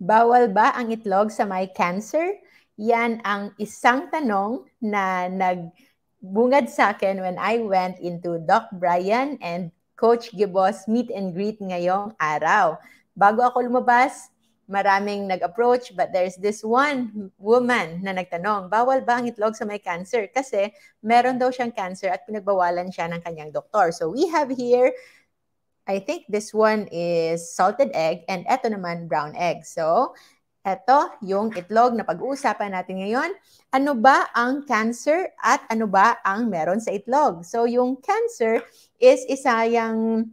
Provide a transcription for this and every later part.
Bawal ba ang itlog sa may cancer? Yan ang isang tanong na nagbungad sa akin when I went into Doc Brian and Coach Gibos meet and greet ngayong araw. Bago ako lumabas, maraming nag-approach but there's this one woman na nagtanong, bawal ba ang itlog sa may cancer? Kasi meron daw siyang cancer at pinagbawalan siya ng kanyang doktor. So we have here I think this one is salted egg and eto naman brown egg. So, eto yung itlog na pag-uusapan natin ngayon. Ano ba ang cancer at ano ba ang meron sa itlog? So, yung cancer is isa yung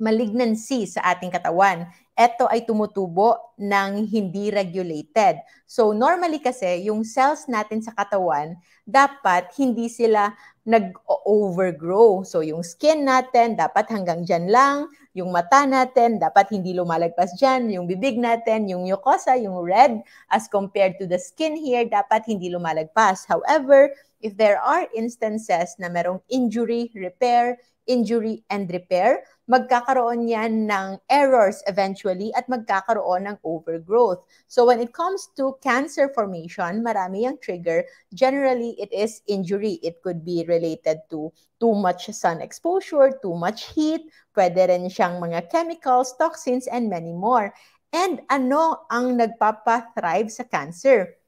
malignancy sa ating katawan. Ito ay tumutubo ng hindi regulated. So normally kasi yung cells natin sa katawan dapat hindi sila nag-overgrow. So yung skin natin dapat hanggang dyan lang, yung mata natin dapat hindi lumalagpas dyan, yung bibig natin, yung mucosa, yung red as compared to the skin here dapat hindi lumalagpas. However, if there are instances na merong injury, repair, injury, and repair, magkakaroon yan ng errors eventually at magkakaroon ng overgrowth. So when it comes to cancer formation, marami yung trigger. Generally, it is injury. It could be related to too much sun exposure, too much heat, pwede rin siyang mga chemicals, toxins, and many more. And ano ang nagpapa-thrive sa cancer?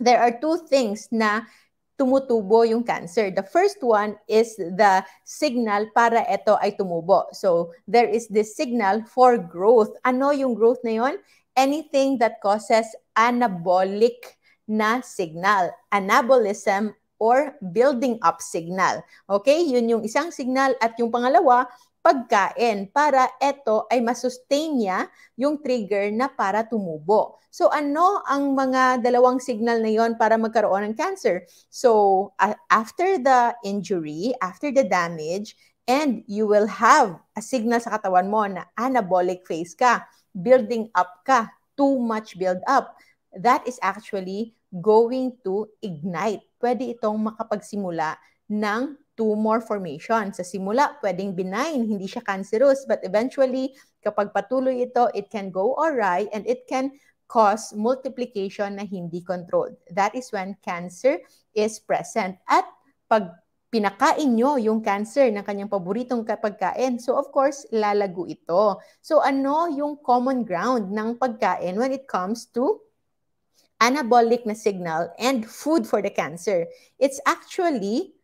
There are two things na tumutubo yung cancer. The first one is the signal para ito ay tumubo. So, there is this signal for growth. Ano yung growth na yon? Anything that causes anabolic na signal. Anabolism or building up signal. Okay? Yun yung isang signal. At yung pangalawa, pagkain para ito ay masustain niya yung trigger na para tumubo. So ano ang mga dalawang signal na yon para magkaroon ng cancer? So after the injury, after the damage, and you will have a signal sa katawan mo na anabolic phase ka, building up ka, too much build up. That is actually going to ignite. Pwede itong makapagsimula ng tumor formation. Sa simula, pwedeng benign, hindi siya cancerous, but eventually, kapag patuloy ito, it can go awry and it can cause multiplication na hindi controlled. That is when cancer is present. At pag pinakain nyo yung cancer ng kanyang paboritong pagkain, so of course, lalago ito. So ano yung common ground ng pagkain when it comes to anabolic na signal and food for the cancer? It's actually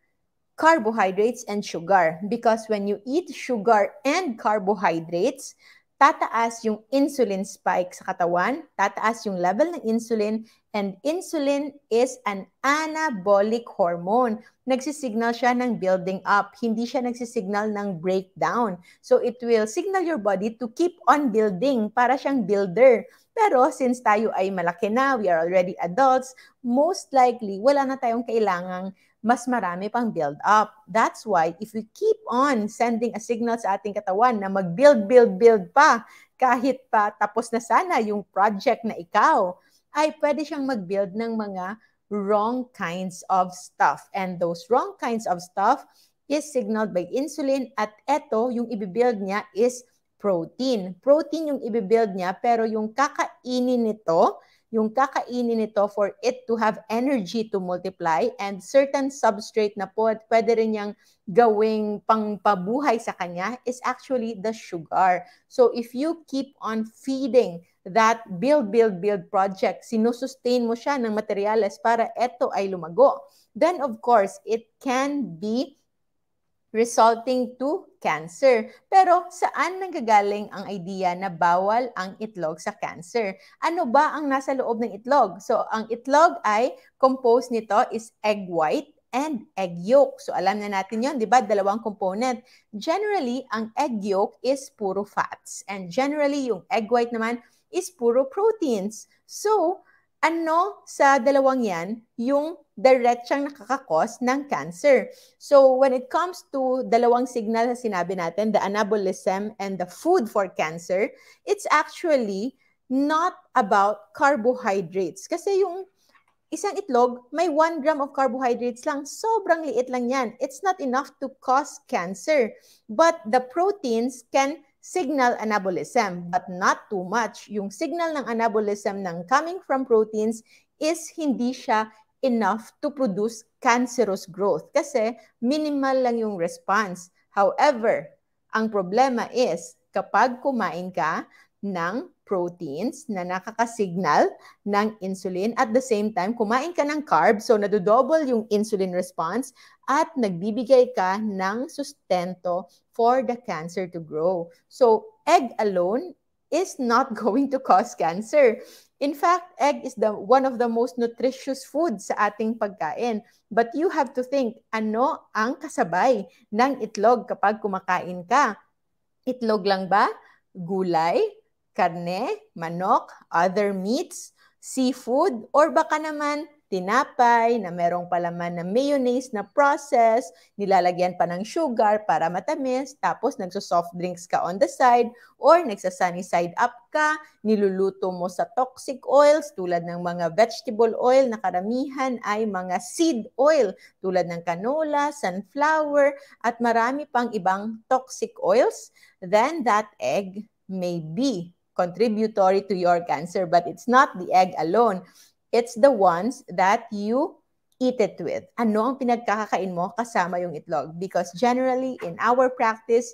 carbohydrates and sugar. Because when you eat sugar and carbohydrates, tataas yung insulin spike sa katawan, tataas yung level ng insulin, and insulin is an anabolic hormone. Nagsisignal siya ng building up, hindi siya nagsisignal ng breakdown. So it will signal your body to keep on building para siyang builder. Pero since tayo ay malaki na, we are already adults, most likely wala na tayong kailangang mas marami pang build up. That's why if we keep on sending a signal sa ating katawan na mag-build, build, build pa, kahit pa tapos na sana yung project na ikaw, ay pwede siyang mag-build ng mga wrong kinds of stuff. And those wrong kinds of stuff is signaled by insulin at eto, yung ibibuild niya is protein. Protein yung ibibuild niya pero yung kakainin nito yung kakainin nito for it to have energy to multiply and certain substrate na po pwede rin niyang gawing pangpabuhay sa kanya is actually the sugar. So if you keep on feeding that build, build, build project, sinusustain mo siya ng materyales para ito ay lumago, then of course, it can be resulting to cancer. Pero saan nanggagaling ang idea na bawal ang itlog sa cancer? Ano ba ang nasa loob ng itlog? So, ang itlog ay composed nito is egg white and egg yolk. So, alam na natin yon di ba? Dalawang component. Generally, ang egg yolk is puro fats. And generally, yung egg white naman is puro proteins. So, ano sa dalawang yan yung diretsang nakakakos ng cancer. So when it comes to dalawang signal na sinabi natin, the anabolism and the food for cancer, it's actually not about carbohydrates. Kasi yung isang itlog, may 1 gram of carbohydrates lang. Sobrang liit lang yan. It's not enough to cause cancer. But the proteins can signal anabolism, but not too much. Yung signal ng anabolism ng coming from proteins is hindi siya enough to produce cancerous growth kasi minimal lang yung response. However, ang problema is kapag kumain ka ng proteins na nakakasignal ng insulin. At the same time, kumain ka ng carbs, so nadodouble yung insulin response at nagbibigay ka ng sustento for the cancer to grow. So, egg alone is not going to cause cancer. In fact, egg is the one of the most nutritious foods sa ating pagkain. But you have to think, ano ang kasabay ng itlog kapag kumakain ka? Itlog lang ba? Gulay? Karne, manok, other meats, seafood, or baka naman tinapay na merong palaman na mayonnaise na process, nilalagyan pa ng sugar para matamis, tapos nagso-soft drinks ka on the side, or nagsa-sunny side up ka, niluluto mo sa toxic oils tulad ng mga vegetable oil na karamihan ay mga seed oil tulad ng canola, sunflower, at marami pang ibang toxic oils, then that egg may be contributory to your cancer, but it's not the egg alone. It's the ones that you eat it with. Ano ang pinagkakakain mo kasama yung itlog? Because generally, in our practice,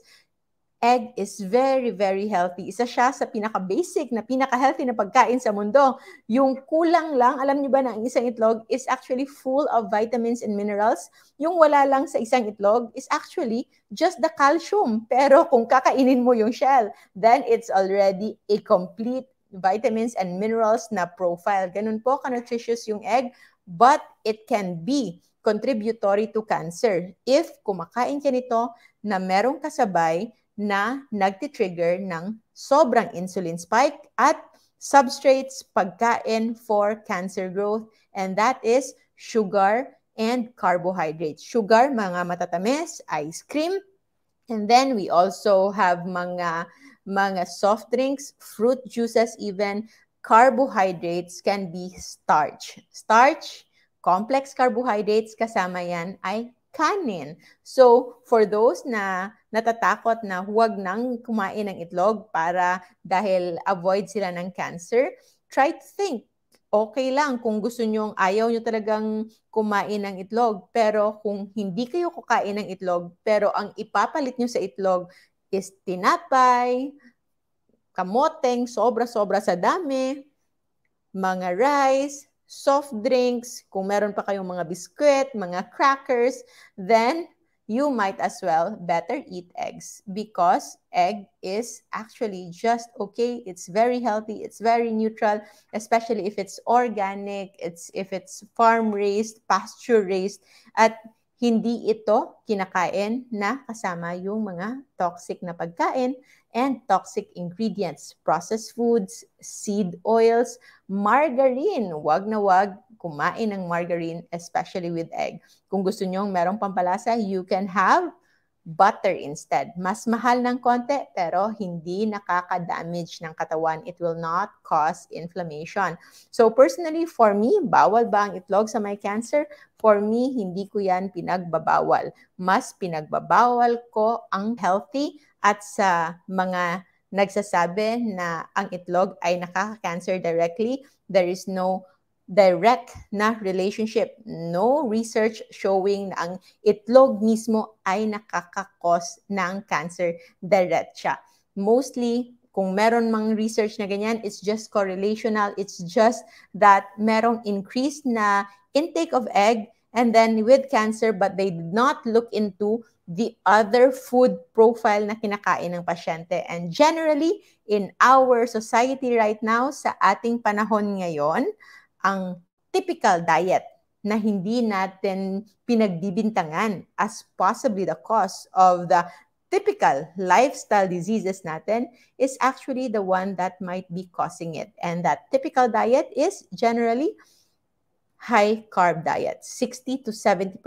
egg is very, very healthy. Isa siya sa pinaka-basic na pinaka-healthy na pagkain sa mundo. Yung kulang lang, alam niyo ba na ang isang itlog is actually full of vitamins and minerals. Yung wala lang sa isang itlog is actually just the calcium. Pero kung kakainin mo yung shell, then it's already a complete vitamins and minerals na profile. Ganun po ka-nutritious yung egg, but it can be contributory to cancer if kumakain ka nito na merong kasabay na nagti-trigger ng sobrang insulin spike at substrates pagkain for cancer growth and that is sugar and carbohydrates. Sugar, mga matatamis, ice cream, and then we also have mga mga soft drinks, fruit juices even. Carbohydrates can be starch. Starch, complex carbohydrates kasama yan ay kanin. So, for those na natatakot na huwag nang kumain ng itlog para dahil avoid sila ng cancer, try to think, okay lang kung gusto nyo, ayaw nyo talagang kumain ng itlog. Pero kung hindi kayo kukain ng itlog, pero ang ipapalit nyo sa itlog is tinapay, kamoteng, sobra-sobra sa dami, mga rice, soft drinks, kung meron pa kayong mga biscuit, mga crackers, then you might as well better eat eggs because egg is actually just okay. It's very healthy. It's very neutral, especially if it's organic, it's if it's farm raised, pasture raised, at hindi ito kinakain na kasama yung mga toxic na pagkain and toxic ingredients, processed foods, seed oils, margarine. Wag na wag kumain ng margarine, especially with egg. Kung gusto nyong merong pampalasa, you can have butter instead. Mas mahal ng konti pero hindi nakaka-damage ng katawan. It will not cause inflammation. So personally, for me, bawal ba ang itlog sa may cancer? For me, hindi ko yan pinagbabawal. Mas pinagbabawal ko ang healthy at sa mga nagsasabi na ang itlog ay nakaka-cancer directly, there is no direct na relationship. No research showing na ang itlog mismo ay nakakakos ng cancer diretsa. Mostly, kung meron mang research na ganyan, it's just correlational. It's just that merong increased na intake of egg and then with cancer but they did not look into the other food profile na kinakain ng pasyente. And generally, in our society right now, sa ating panahon ngayon, ang typical diet na hindi natin pinagbibintangan as possibly the cause of the typical lifestyle diseases natin is actually the one that might be causing it. And that typical diet is generally high carb diet, 60 to 70%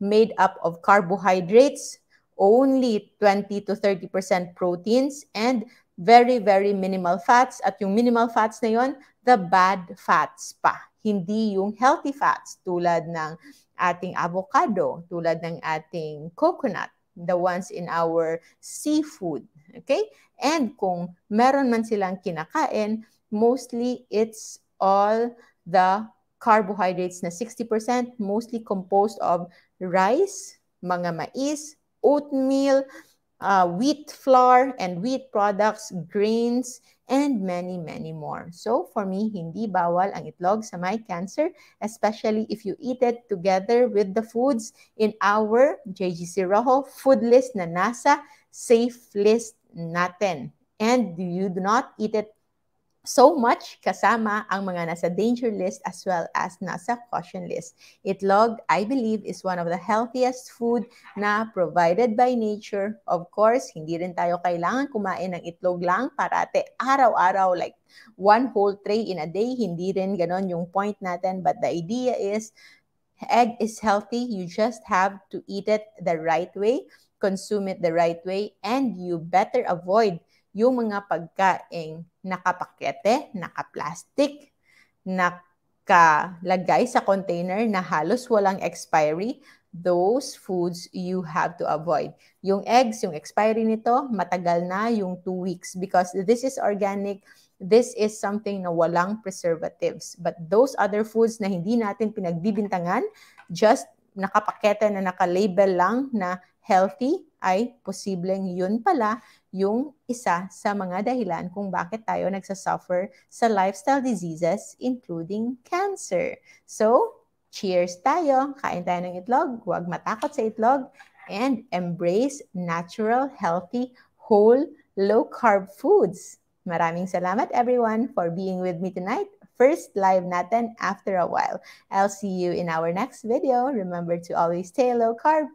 made up of carbohydrates, only 20 to 30% proteins, and very, very minimal fats. At yung minimal fats na yon, the bad fats pa. Hindi yung healthy fats tulad ng ating avocado, tulad ng ating coconut, the ones in our seafood, Okay? And kung meron man silang kinakain, mostly it's all the carbohydrates na 60% mostly composed of rice, mga mais, oatmeal, uh, wheat flour and wheat products, grains, and many, many more. So for me, hindi bawal ang itlog sa my cancer, especially if you eat it together with the foods in our JGC Rojo food list na nasa safe list natin. And you do not eat it so much kasama ang mga nasa danger list as well as nasa caution list. Itlog, I believe, is one of the healthiest food na provided by nature. Of course, hindi rin tayo kailangan kumain ng itlog lang parate araw-araw like one whole tray in a day. Hindi rin ganon yung point natin. But the idea is, egg is healthy. You just have to eat it the right way, consume it the right way, and you better avoid yung mga pagkaing nakapakete, nakaplastic, nakalagay sa container na halos walang expiry, those foods you have to avoid. Yung eggs, yung expiry nito, matagal na yung two weeks because this is organic, this is something na walang preservatives. But those other foods na hindi natin pinagbibintangan, just nakapakete na nakalabel lang na healthy, ay posibleng yun pala yung isa sa mga dahilan kung bakit tayo nagsasuffer sa lifestyle diseases including cancer. So, cheers tayo! Kain tayo ng itlog, huwag matakot sa itlog, and embrace natural, healthy, whole, low-carb foods. Maraming salamat everyone for being with me tonight. First live natin after a while. I'll see you in our next video. Remember to always stay low carb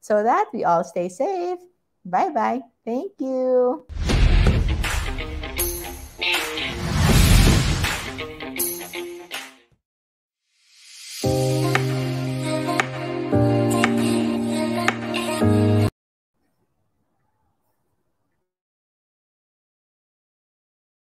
so that we all stay safe. Bye bye. Thank you.